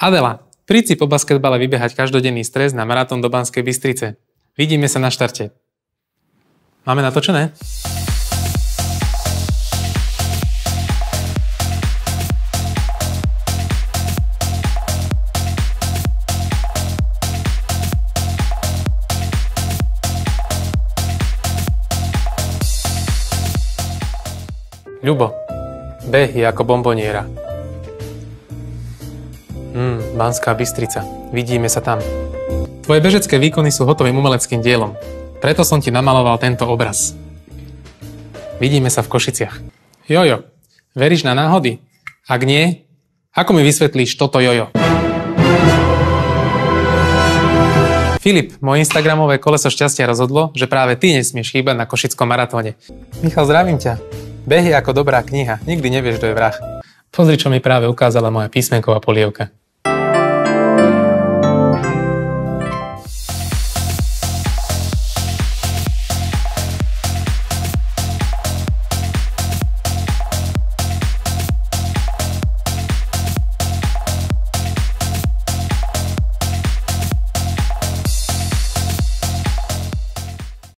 Adela, príď po basketbale vybehať každodenný stres na maratón do Banskej Bystrice. Vidíme sa na štarte. Máme natočené? Ľubo, beh je ako bomboniera. Hmm, Banská Bystrica. Vidíme sa tam. Tvoje bežecké výkony sú hotovým umeleckým dielom. Preto som ti namaloval tento obraz. Vidíme sa v Košiciach. Jojo, veríš na náhody? Ak nie, ako mi vysvetlíš toto jojo? Filip, moje Instagramové koleso šťastia rozhodlo, že práve ty nesmieš chýbať na Košickom maratóne. Michal, zdravím ťa. Beh ako dobrá kniha, nikdy nevieš, kto je vrah. Pozri, čo mi práve ukázala moja písmenková polievka.